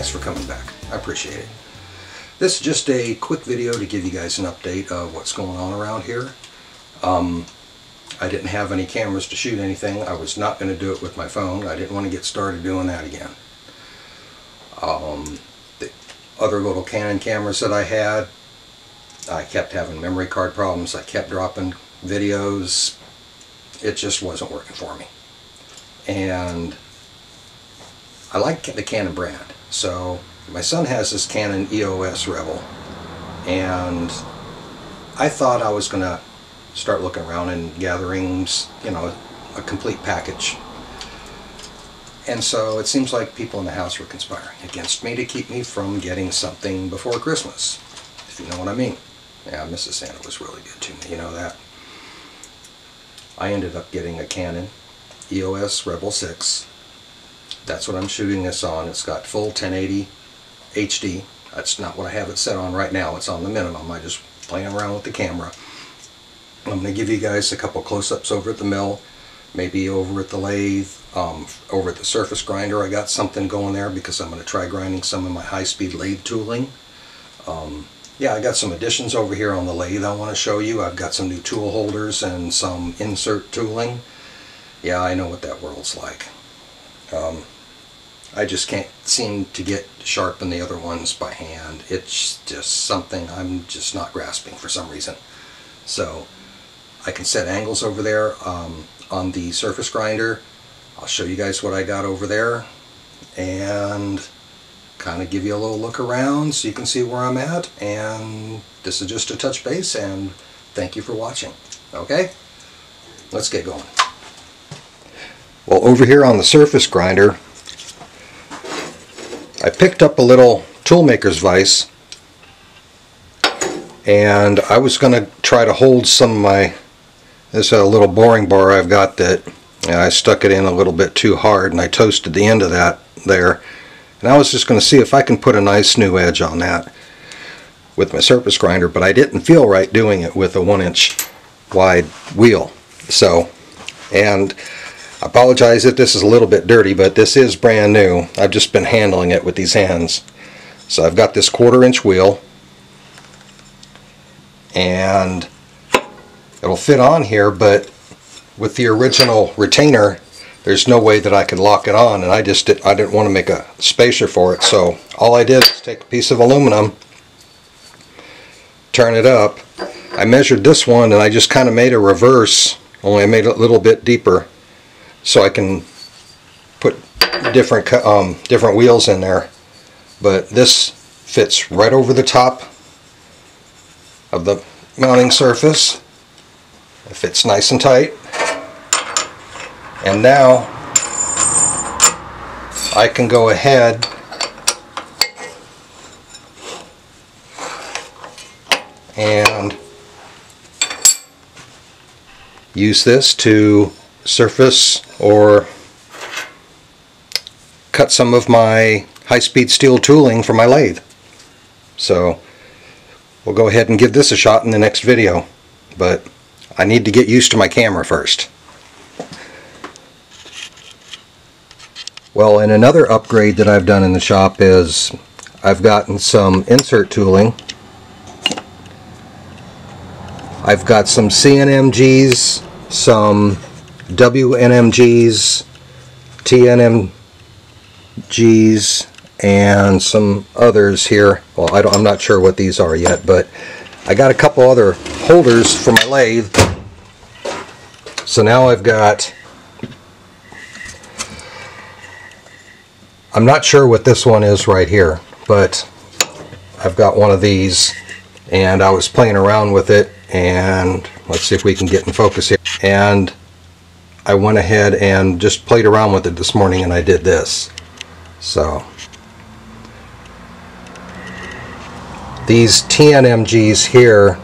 Thanks for coming back. I appreciate it. This is just a quick video to give you guys an update of what's going on around here. Um, I didn't have any cameras to shoot anything. I was not going to do it with my phone. I didn't want to get started doing that again. Um, the other little Canon cameras that I had, I kept having memory card problems. I kept dropping videos. It just wasn't working for me. And I like the Canon brand. So my son has this Canon EOS Rebel. And I thought I was going to start looking around and gathering, you know, a complete package. And so it seems like people in the house were conspiring against me to keep me from getting something before Christmas, if you know what I mean. Yeah, Mrs. Santa was really good to me, you know that. I ended up getting a Canon EOS Rebel 6. That's what I'm shooting this on. It's got full 1080 HD. That's not what I have it set on right now. It's on the minimum. I just playing around with the camera. I'm going to give you guys a couple close-ups over at the mill, maybe over at the lathe, um, over at the surface grinder. I got something going there because I'm going to try grinding some of my high-speed lathe tooling. Um, yeah, I got some additions over here on the lathe I want to show you. I've got some new tool holders and some insert tooling. Yeah, I know what that world's like. Um, I just can't seem to get sharpen the other ones by hand. It's just something I'm just not grasping for some reason. So I can set angles over there um, on the surface grinder. I'll show you guys what I got over there and kind of give you a little look around so you can see where I'm at and this is just a touch base and thank you for watching. Okay? Let's get going. Well over here on the surface grinder I picked up a little toolmaker's vise and I was going to try to hold some of my this is a little boring bar I've got that I stuck it in a little bit too hard and I toasted the end of that there. And I was just going to see if I can put a nice new edge on that with my surface grinder, but I didn't feel right doing it with a one inch wide wheel. So, and I apologize if this is a little bit dirty, but this is brand new. I've just been handling it with these hands. So I've got this quarter inch wheel and it'll fit on here but with the original retainer there's no way that I could lock it on and I just did, I didn't want to make a spacer for it so all I did is take a piece of aluminum turn it up I measured this one and I just kind of made a reverse only I made it a little bit deeper so I can put different um, different wheels in there but this fits right over the top of the mounting surface it fits nice and tight. And now I can go ahead and use this to surface or cut some of my high-speed steel tooling for my lathe. So we'll go ahead and give this a shot in the next video. But I need to get used to my camera first. Well, and another upgrade that I've done in the shop is I've gotten some insert tooling. I've got some CNMGs, some WNMGs, TNMGs, and some others here. Well, I am not sure what these are yet, but I got a couple other holders for my lathe. So now I've got, I'm not sure what this one is right here, but I've got one of these and I was playing around with it and let's see if we can get in focus here. And I went ahead and just played around with it this morning and I did this. So These TNMGs here,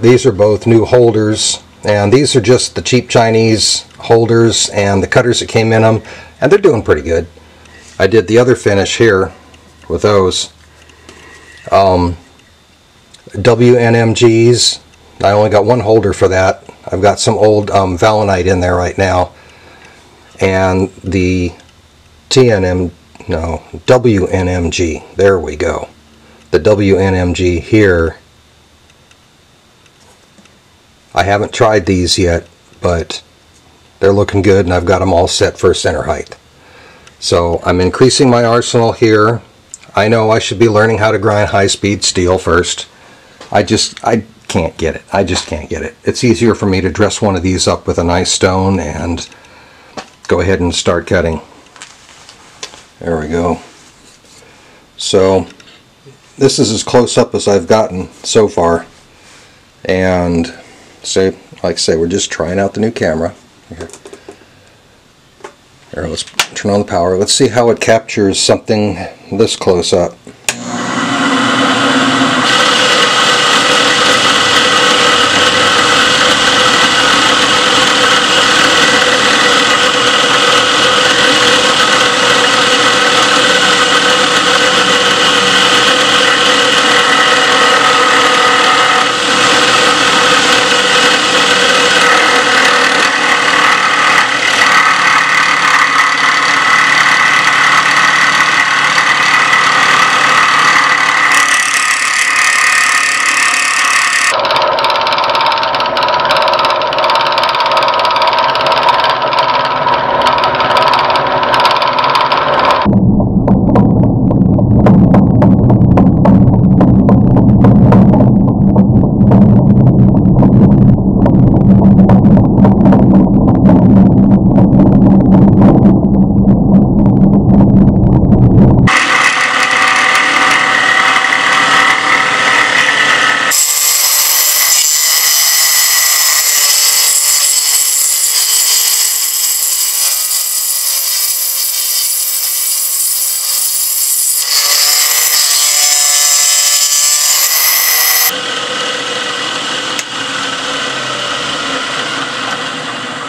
these are both new holders and these are just the cheap Chinese holders and the cutters that came in them and they're doing pretty good. I did the other finish here with those. Um, WNMGs, I only got one holder for that. I've got some old um, in there right now. And the TNM, no, WNMG. There we go. The WNMG here. I haven't tried these yet, but they're looking good and I've got them all set for center height. So I'm increasing my arsenal here. I know I should be learning how to grind high-speed steel first. I just, I can't get it. I just can't get it. It's easier for me to dress one of these up with a nice stone and go ahead and start cutting. There we go. So this is as close up as I've gotten so far. And say, like I say, we're just trying out the new camera. Here. Here, let's turn on the power. Let's see how it captures something this close up.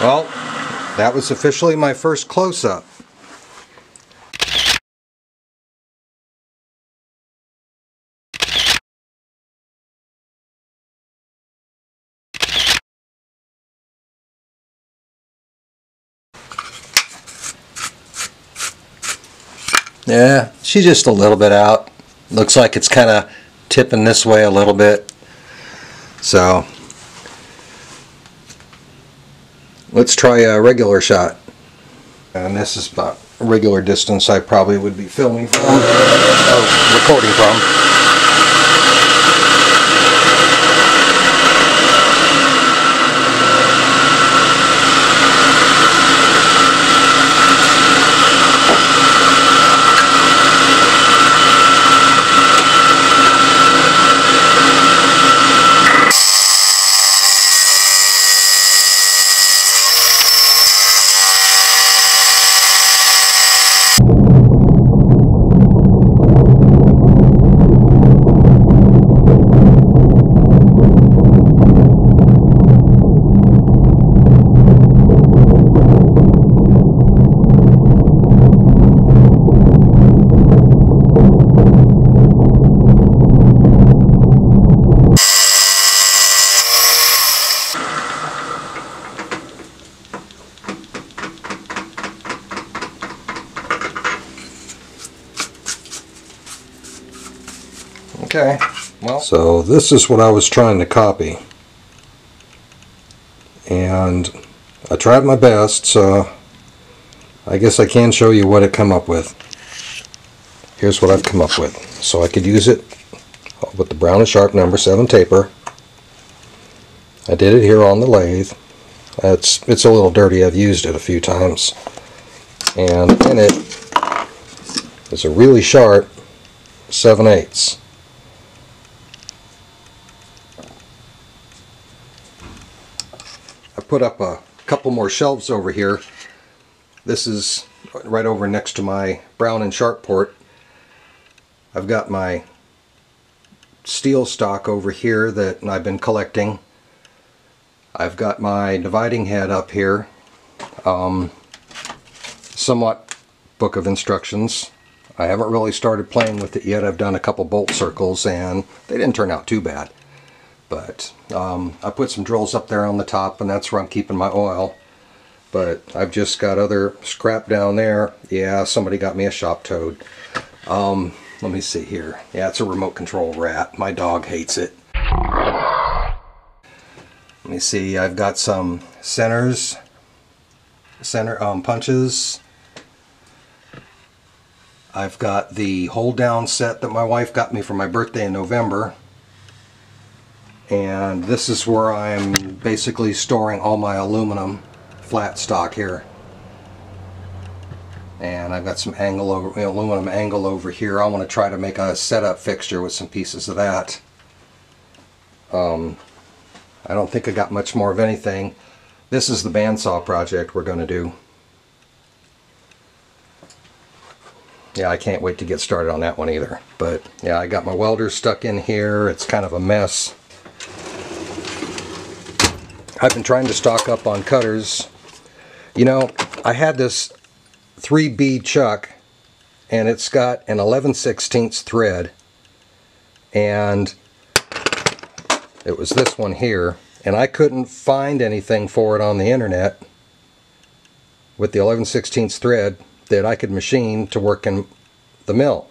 Well, that was officially my first close-up. Yeah, she's just a little bit out. Looks like it's kind of tipping this way a little bit. So, let's try a regular shot. And this is about regular distance I probably would be filming from, or recording from. Okay, well. So this is what I was trying to copy. And I tried my best, so I guess I can show you what it come up with. Here's what I've come up with. So I could use it with the Brown & Sharpe number 7 taper. I did it here on the lathe. It's, it's a little dirty, I've used it a few times. And in it is a really sharp 7 eighths. Put up a couple more shelves over here. This is right over next to my Brown and Sharpe port. I've got my steel stock over here that I've been collecting. I've got my dividing head up here. Um, somewhat book of instructions. I haven't really started playing with it yet. I've done a couple bolt circles and they didn't turn out too bad. But um, I put some drills up there on the top and that's where I'm keeping my oil. but I've just got other scrap down there. Yeah, somebody got me a shop toad. Um, let me see here. Yeah, it's a remote control rat. My dog hates it. Let me see, I've got some centers, center um, punches. I've got the hold down set that my wife got me for my birthday in November. And this is where I'm basically storing all my aluminum flat stock here. And I've got some angle over, aluminum angle over here. I want to try to make a setup fixture with some pieces of that. Um, I don't think I got much more of anything. This is the bandsaw project we're going to do. Yeah, I can't wait to get started on that one either. But yeah, I got my welders stuck in here. It's kind of a mess. I've been trying to stock up on cutters. You know, I had this 3B chuck and it's got an 11 16 thread and it was this one here and I couldn't find anything for it on the internet with the 11 16 thread that I could machine to work in the mill.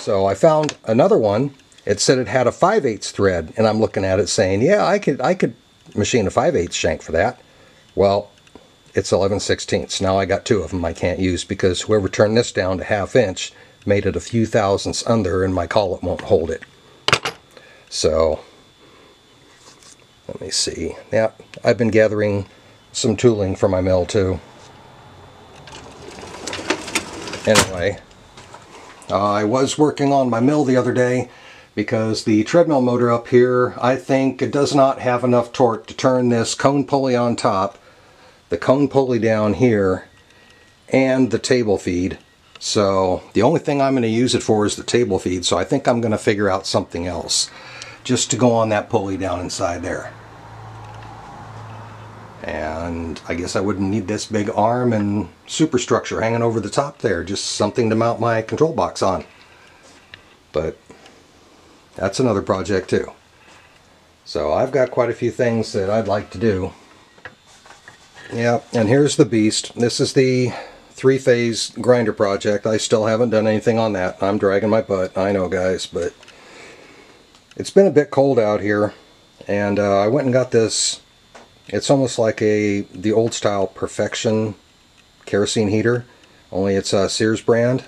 So I found another one. It said it had a 5 8 thread and I'm looking at it saying, yeah, I could, I could machine a 5 8 shank for that. Well, it's 11 16ths. Now I got two of them I can't use because whoever turned this down to half inch made it a few thousandths under and my collet won't hold it. So, let me see. Yeah, I've been gathering some tooling for my mill too. Anyway, uh, I was working on my mill the other day because the treadmill motor up here, I think it does not have enough torque to turn this cone pulley on top, the cone pulley down here, and the table feed. So the only thing I'm going to use it for is the table feed, so I think I'm going to figure out something else just to go on that pulley down inside there. And I guess I wouldn't need this big arm and superstructure hanging over the top there, just something to mount my control box on. But that's another project too. So I've got quite a few things that I'd like to do. Yeah, and here's the beast. This is the three-phase grinder project. I still haven't done anything on that. I'm dragging my butt, I know guys, but it's been a bit cold out here. And uh, I went and got this, it's almost like a the old style Perfection kerosene heater, only it's a Sears brand.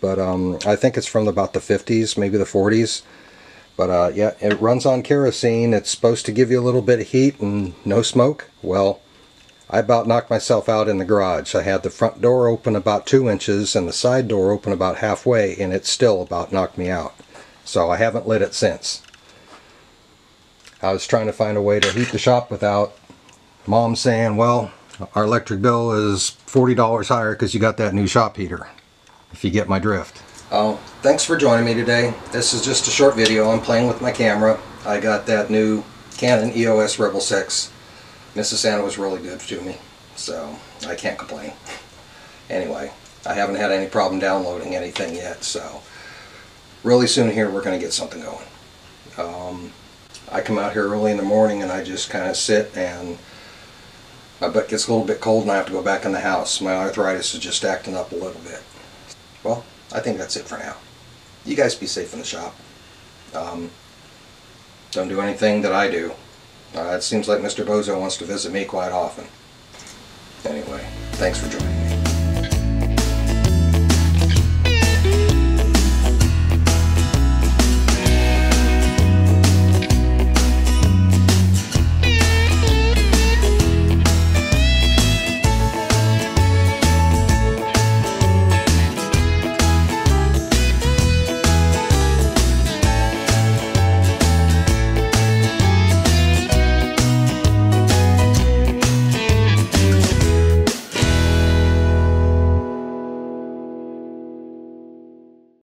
But um, I think it's from about the 50s, maybe the 40s. But uh, yeah, it runs on kerosene. It's supposed to give you a little bit of heat and no smoke. Well, I about knocked myself out in the garage. I had the front door open about two inches and the side door open about halfway and it still about knocked me out. So I haven't lit it since. I was trying to find a way to heat the shop without mom saying, well, our electric bill is $40 higher because you got that new shop heater, if you get my drift. Oh, thanks for joining me today. This is just a short video. I'm playing with my camera. I got that new Canon EOS Rebel 6. Mrs. Santa was really good to me, so I can't complain. Anyway, I haven't had any problem downloading anything yet, so really soon here we're going to get something going. Um, I come out here early in the morning and I just kind of sit and my butt gets a little bit cold and I have to go back in the house. My arthritis is just acting up a little bit. Well, I think that's it for now. You guys be safe in the shop. Um, don't do anything that I do. Uh, it seems like Mr. Bozo wants to visit me quite often. Anyway, thanks for joining.